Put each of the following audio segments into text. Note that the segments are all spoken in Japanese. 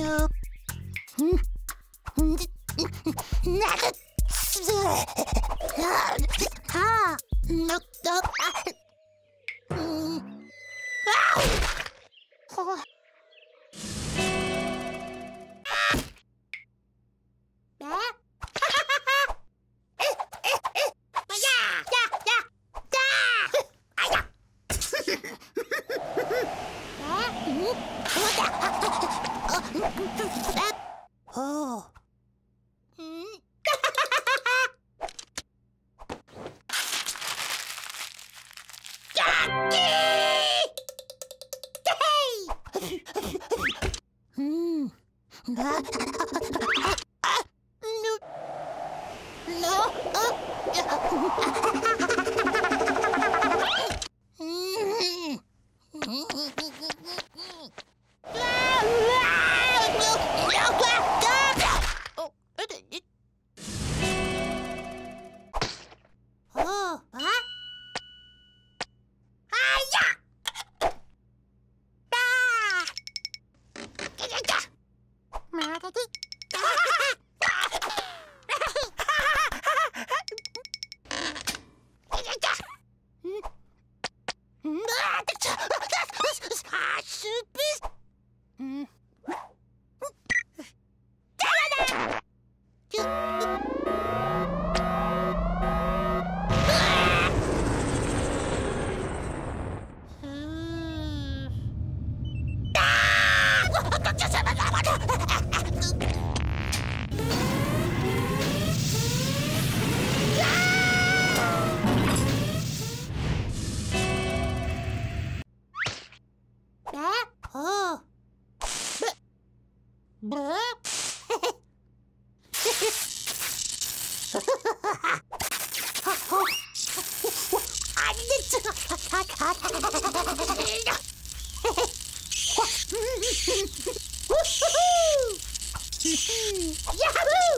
hmm Yahoo!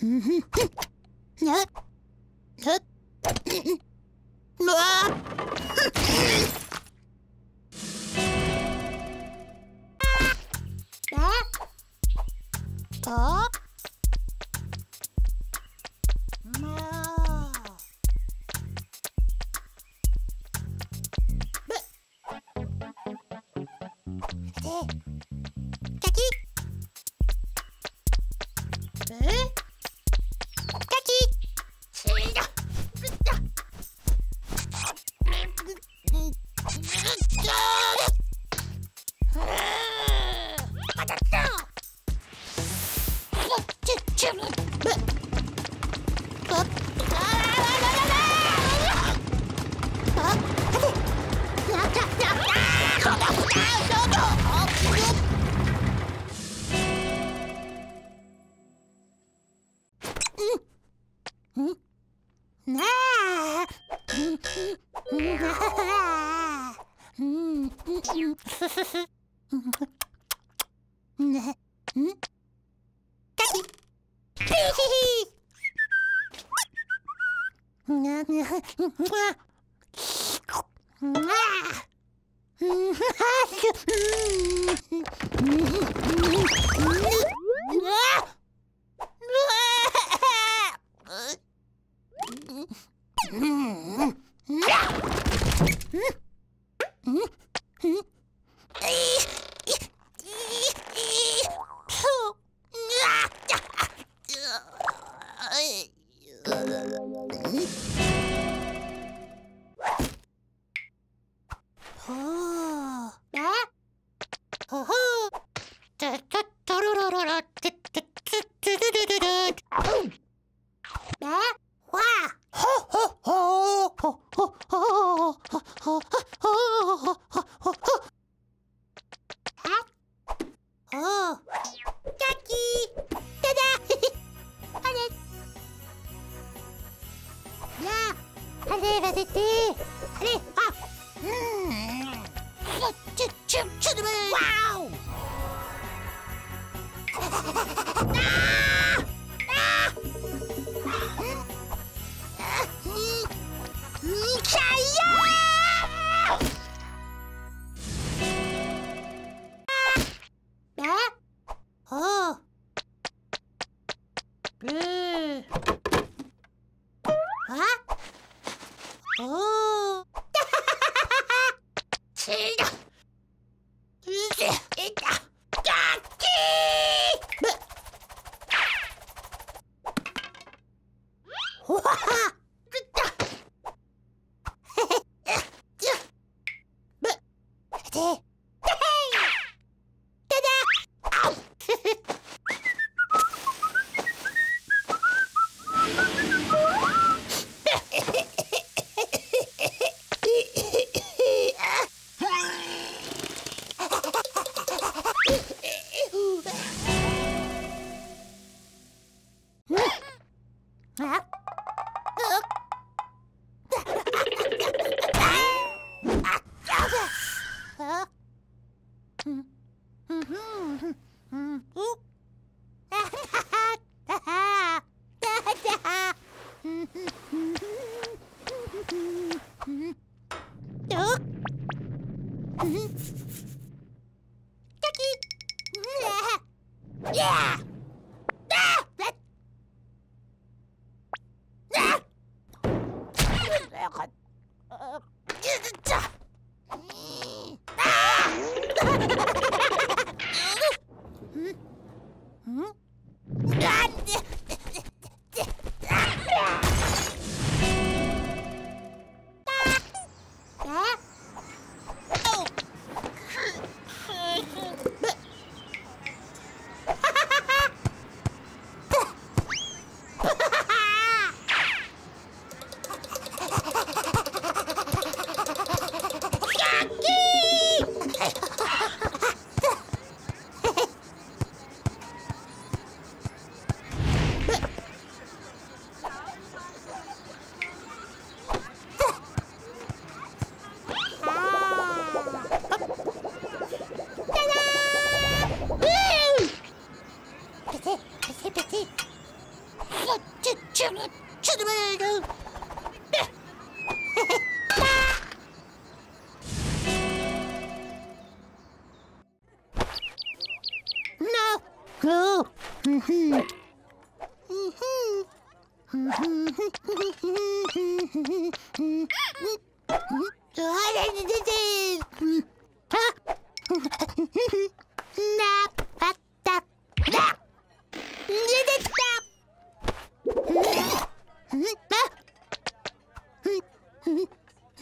Huh? Huh? Ah! ね、んかきピうん。てて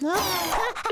Hã?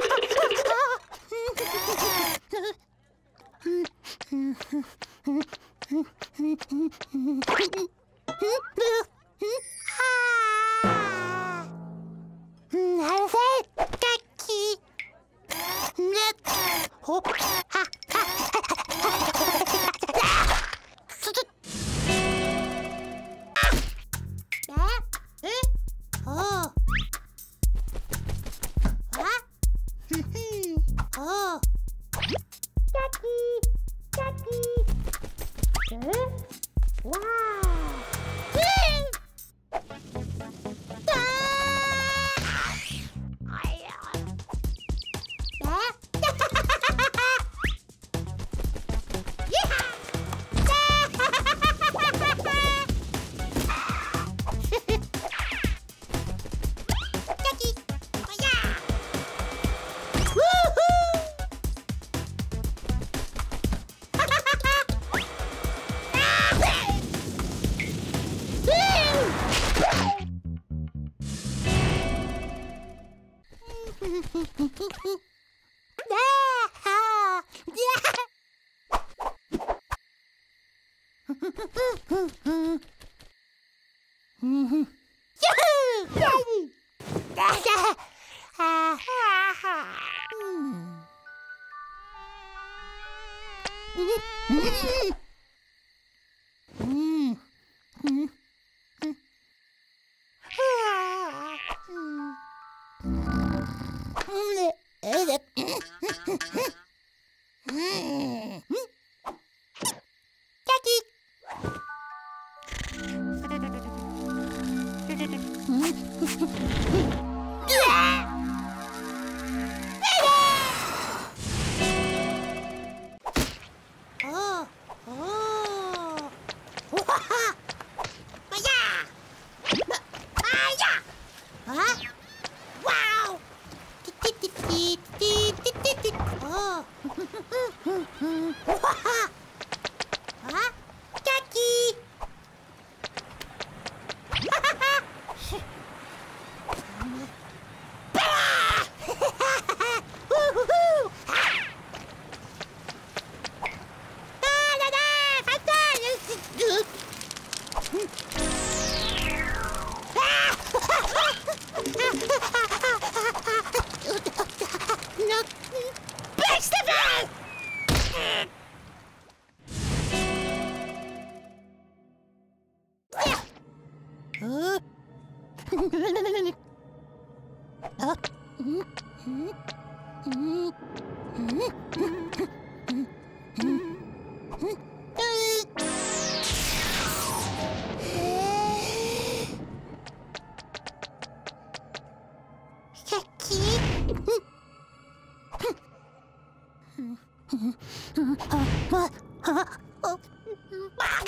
어? 음, 음, 음. 아,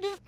do